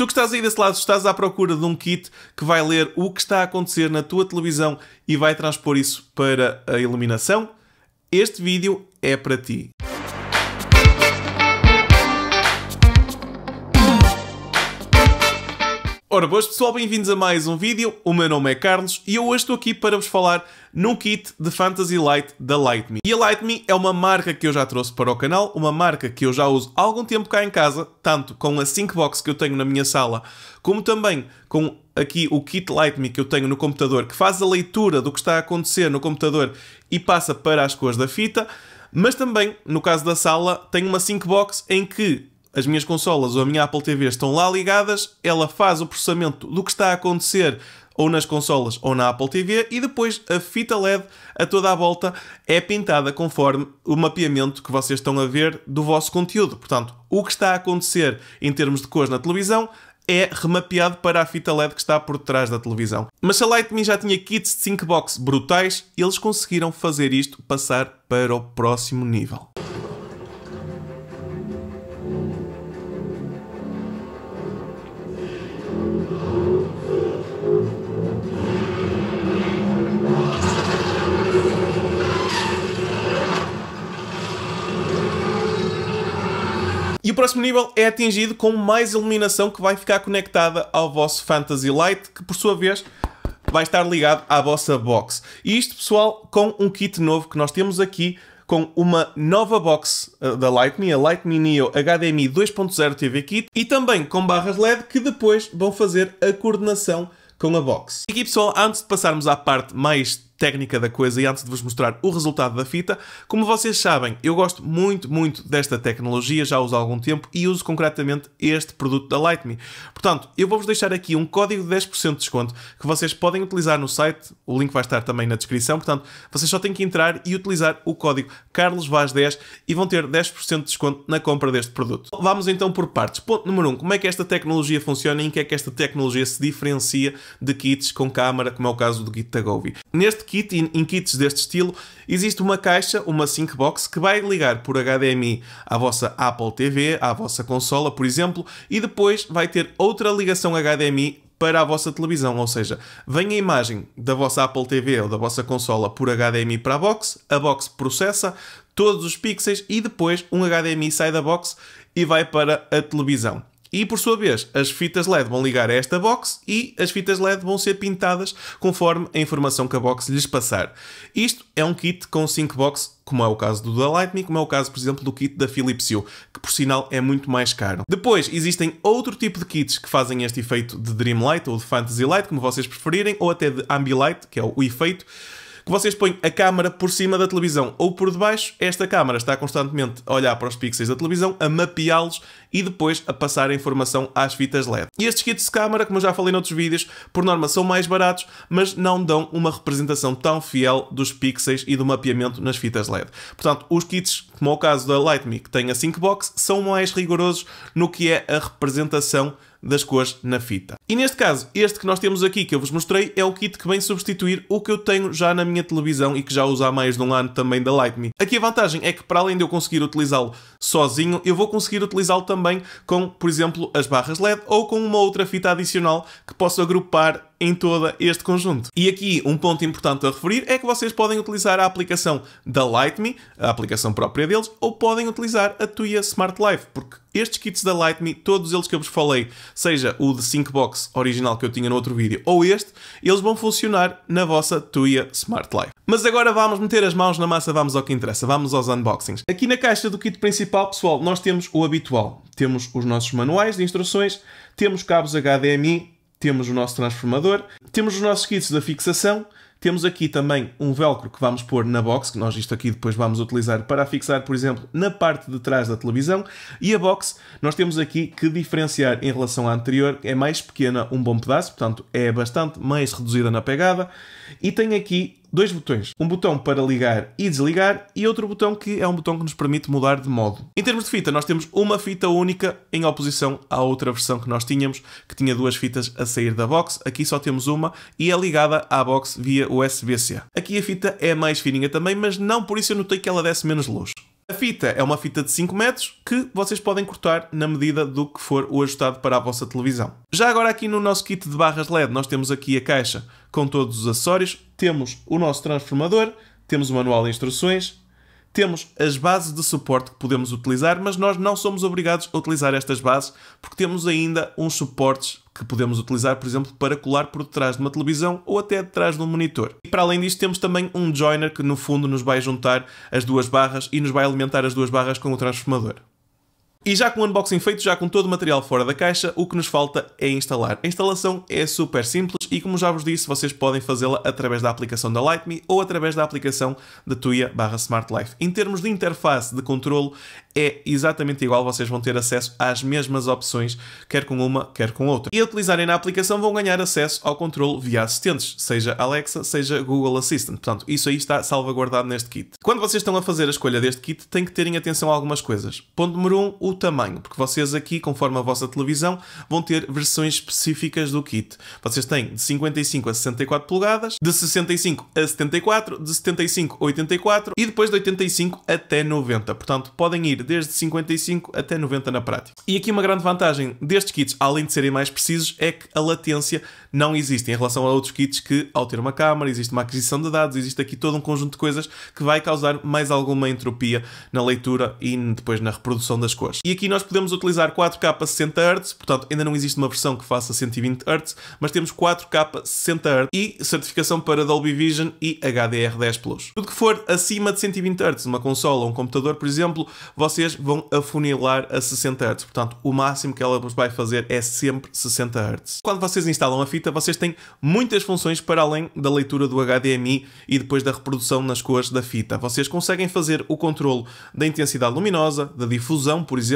Tu que estás aí desse lado, estás à procura de um kit que vai ler o que está a acontecer na tua televisão e vai transpor isso para a iluminação? Este vídeo é para ti. Ora, boas pessoal, bem-vindos a mais um vídeo. O meu nome é Carlos e eu hoje estou aqui para vos falar num kit de Fantasy Light da Lightme. E a Lightme é uma marca que eu já trouxe para o canal, uma marca que eu já uso há algum tempo cá em casa, tanto com a Syncbox que eu tenho na minha sala, como também com aqui o kit Lightme que eu tenho no computador, que faz a leitura do que está a acontecer no computador e passa para as cores da fita. Mas também, no caso da sala, tenho uma Syncbox em que as minhas consolas ou a minha Apple TV estão lá ligadas, ela faz o processamento do que está a acontecer ou nas consolas ou na Apple TV e depois a fita LED a toda a volta é pintada conforme o mapeamento que vocês estão a ver do vosso conteúdo. Portanto, o que está a acontecer em termos de cores na televisão é remapeado para a fita LED que está por trás da televisão. Mas se a Lightme já tinha kits de Syncbox brutais, eles conseguiram fazer isto passar para o próximo nível. Próximo nível é atingido com mais iluminação que vai ficar conectada ao vosso Fantasy Light, que por sua vez vai estar ligado à vossa box. E isto, pessoal, com um kit novo que nós temos aqui, com uma nova box uh, da Lightme, a Lightme Neo HDMI 2.0 TV Kit, e também com barras LED que depois vão fazer a coordenação com a box. E aqui, pessoal, antes de passarmos à parte mais técnica da coisa e antes de vos mostrar o resultado da fita, como vocês sabem, eu gosto muito, muito desta tecnologia, já uso há algum tempo e uso concretamente este produto da Lightme. Portanto, eu vou-vos deixar aqui um código de 10% de desconto que vocês podem utilizar no site, o link vai estar também na descrição, portanto, vocês só têm que entrar e utilizar o código CarlosVaz10 e vão ter 10% de desconto na compra deste produto. Vamos então por partes. Ponto número 1, um, como é que esta tecnologia funciona e em que é que esta tecnologia se diferencia de kits com câmara, como é o caso do kit Tagovi. Neste kit em kits deste estilo existe uma caixa, uma sync box, que vai ligar por HDMI à vossa Apple TV, à vossa consola, por exemplo, e depois vai ter outra ligação HDMI para a vossa televisão, ou seja, vem a imagem da vossa Apple TV ou da vossa consola por HDMI para a box, a box processa todos os pixels e depois um HDMI sai da box e vai para a televisão. E por sua vez, as fitas LED vão ligar a esta box e as fitas LED vão ser pintadas conforme a informação que a box lhes passar. Isto é um kit com 5 box, como é o caso do da Lightning, como é o caso, por exemplo, do kit da Philips Hue, que por sinal é muito mais caro. Depois, existem outro tipo de kits que fazem este efeito de Dreamlight ou de Fantasy Light, como vocês preferirem, ou até de Ambilight, que é o efeito vocês põem a câmara por cima da televisão ou por debaixo. Esta câmara está constantemente a olhar para os pixels da televisão, a mapeá-los e depois a passar a informação às fitas LED. E estes kits de câmara, como eu já falei noutros vídeos, por norma são mais baratos, mas não dão uma representação tão fiel dos pixels e do mapeamento nas fitas LED. Portanto, os kits, como é o caso da Lightme, que tem a Syncbox, são mais rigorosos no que é a representação das cores na fita. E neste caso, este que nós temos aqui, que eu vos mostrei, é o kit que vem substituir o que eu tenho já na minha televisão e que já uso há mais de um ano também da Lightme. Aqui a vantagem é que para além de eu conseguir utilizá-lo sozinho, eu vou conseguir utilizá-lo também com, por exemplo, as barras LED ou com uma outra fita adicional que posso agrupar em todo este conjunto. E aqui um ponto importante a referir é que vocês podem utilizar a aplicação da Lightme, a aplicação própria deles, ou podem utilizar a Tuya Smart Life, porque estes kits da Lightme, todos eles que eu vos falei, seja o de Syncbox original que eu tinha no outro vídeo ou este, eles vão funcionar na vossa Tuya Smart Life. Mas agora vamos meter as mãos na massa, vamos ao que interessa, vamos aos unboxings. Aqui na caixa do kit principal, pessoal, nós temos o habitual. Temos os nossos manuais de instruções, temos cabos HDMI, temos o nosso transformador, temos os nossos kits da fixação, temos aqui também um velcro que vamos pôr na box, que nós isto aqui depois vamos utilizar para fixar, por exemplo, na parte de trás da televisão. E a box, nós temos aqui que diferenciar em relação à anterior, é mais pequena um bom pedaço, portanto é bastante mais reduzida na pegada. E tem aqui dois botões. Um botão para ligar e desligar e outro botão que é um botão que nos permite mudar de modo. Em termos de fita, nós temos uma fita única em oposição à outra versão que nós tínhamos, que tinha duas fitas a sair da box. Aqui só temos uma e é ligada à box via USB-C. Aqui a fita é mais fininha também, mas não por isso eu notei que ela desse menos luz. A fita é uma fita de 5 metros que vocês podem cortar na medida do que for o ajustado para a vossa televisão. Já agora aqui no nosso kit de barras LED nós temos aqui a caixa com todos os acessórios, temos o nosso transformador, temos o manual de instruções, temos as bases de suporte que podemos utilizar, mas nós não somos obrigados a utilizar estas bases porque temos ainda uns suportes que podemos utilizar, por exemplo, para colar por detrás de uma televisão ou até detrás de um monitor. E para além disto, temos também um joiner que no fundo nos vai juntar as duas barras e nos vai alimentar as duas barras com o transformador. E já com o unboxing feito, já com todo o material fora da caixa, o que nos falta é instalar. A instalação é super simples e, como já vos disse, vocês podem fazê-la através da aplicação da Lightme ou através da aplicação da Tuya barra Smart Life. Em termos de interface de controlo, é exatamente igual, vocês vão ter acesso às mesmas opções, quer com uma, quer com outra. E a utilizarem na aplicação vão ganhar acesso ao controle via assistentes, seja Alexa, seja Google Assistant. Portanto, isso aí está salvaguardado neste kit. Quando vocês estão a fazer a escolha deste kit, têm que terem atenção a algumas coisas. Ponto número 1, um, o tamanho, porque vocês aqui, conforme a vossa televisão, vão ter versões específicas do kit. Vocês têm de 55 a 64 polegadas, de 65 a 74, de 75 a 84 e depois de 85 até 90. Portanto, podem ir desde 55 até 90 na prática. E aqui uma grande vantagem destes kits, além de serem mais precisos, é que a latência não existe em relação a outros kits que, ao ter uma câmara, existe uma aquisição de dados, existe aqui todo um conjunto de coisas que vai causar mais alguma entropia na leitura e depois na reprodução das cores. E aqui nós podemos utilizar 4K 60 Hz, portanto ainda não existe uma versão que faça 120 Hz, mas temos 4K 60 Hz e certificação para Dolby Vision e HDR10 Plus. Tudo que for acima de 120 Hz, uma consola ou um computador, por exemplo, vocês vão afunilar a 60 Hz. Portanto, o máximo que ela vos vai fazer é sempre 60 Hz. Quando vocês instalam a fita, vocês têm muitas funções para além da leitura do HDMI e depois da reprodução nas cores da fita. Vocês conseguem fazer o controle da intensidade luminosa, da difusão, por exemplo,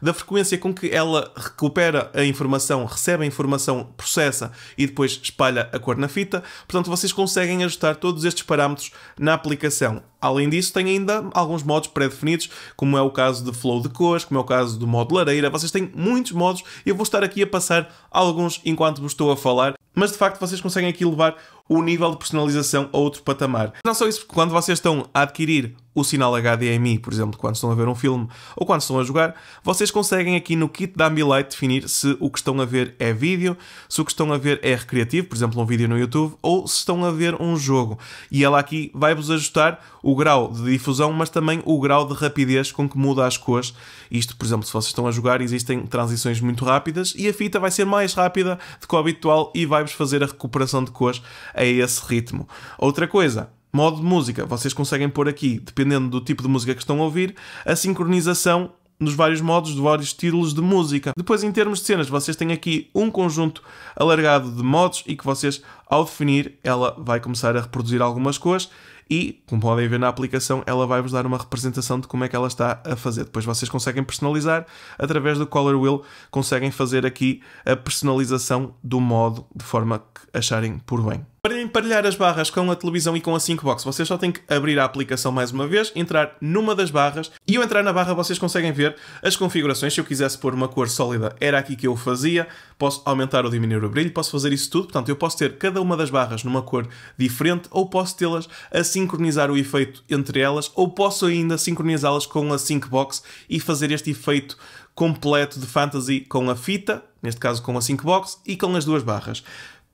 da frequência com que ela recupera a informação, recebe a informação, processa e depois espalha a cor na fita. Portanto, vocês conseguem ajustar todos estes parâmetros na aplicação. Além disso, tem ainda alguns modos pré-definidos, como é o caso de flow de cores, como é o caso do modo lareira. Vocês têm muitos modos e eu vou estar aqui a passar alguns enquanto vos estou a falar, mas de facto vocês conseguem aqui levar o nível de personalização a outro patamar. Não só isso, porque quando vocês estão a adquirir o sinal HDMI, por exemplo, quando estão a ver um filme ou quando estão a jogar, vocês conseguem aqui no kit da Ambilight definir se o que estão a ver é vídeo, se o que estão a ver é recreativo, por exemplo, um vídeo no YouTube, ou se estão a ver um jogo. E ela aqui vai-vos ajustar o grau de difusão, mas também o grau de rapidez com que muda as cores. Isto, por exemplo, se vocês estão a jogar, existem transições muito rápidas e a fita vai ser mais rápida do que o habitual e vai-vos fazer a recuperação de cores a esse ritmo. Outra coisa, modo de música, vocês conseguem pôr aqui, dependendo do tipo de música que estão a ouvir, a sincronização nos vários modos de vários estilos de música. Depois, em termos de cenas, vocês têm aqui um conjunto alargado de modos e que vocês, ao definir, ela vai começar a reproduzir algumas cores e, como podem ver na aplicação, ela vai-vos dar uma representação de como é que ela está a fazer. Depois vocês conseguem personalizar através do Color Wheel, conseguem fazer aqui a personalização do modo de forma que acharem por bem. Para emparelhar as barras com a televisão e com a Syncbox, vocês só têm que abrir a aplicação mais uma vez, entrar numa das barras e ao entrar na barra vocês conseguem ver as configurações. Se eu quisesse pôr uma cor sólida, era aqui que eu fazia. Posso aumentar ou diminuir o brilho, posso fazer isso tudo. Portanto, eu posso ter cada uma das barras numa cor diferente ou posso tê-las a sincronizar o efeito entre elas ou posso ainda sincronizá-las com a Syncbox e fazer este efeito completo de fantasy com a fita, neste caso com a Syncbox, e com as duas barras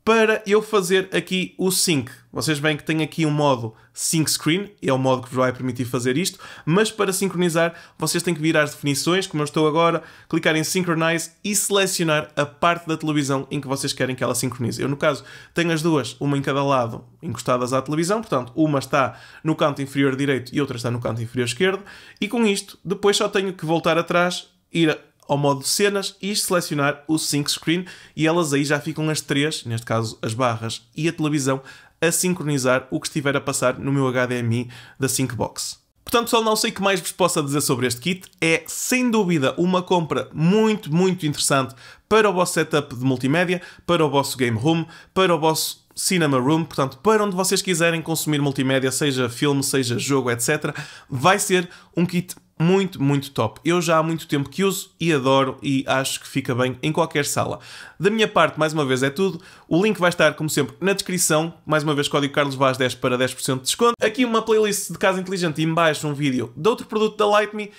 para eu fazer aqui o sync. Vocês veem que tem aqui um modo sync screen, é o modo que vos vai permitir fazer isto, mas para sincronizar vocês têm que vir às definições, como eu estou agora, clicar em Synchronize e selecionar a parte da televisão em que vocês querem que ela sincronize. Eu, no caso, tenho as duas, uma em cada lado, encostadas à televisão, portanto, uma está no canto inferior direito e outra está no canto inferior esquerdo, e com isto, depois só tenho que voltar atrás, ir ao modo cenas e selecionar o sync screen e elas aí já ficam as três, neste caso as barras e a televisão, a sincronizar o que estiver a passar no meu HDMI da Syncbox. Portanto, pessoal, não sei o que mais vos possa dizer sobre este kit. É, sem dúvida, uma compra muito, muito interessante para o vosso setup de multimédia, para o vosso game room, para o vosso cinema room, portanto, para onde vocês quiserem consumir multimédia, seja filme, seja jogo, etc. Vai ser um kit muito, muito top. Eu já há muito tempo que uso e adoro e acho que fica bem em qualquer sala. Da minha parte, mais uma vez, é tudo. O link vai estar, como sempre, na descrição. Mais uma vez, código Carlos Vaz 10 para 10% de desconto. Aqui uma playlist de casa inteligente e embaixo um vídeo de outro produto da Lightme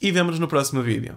e vemos nos no próximo vídeo.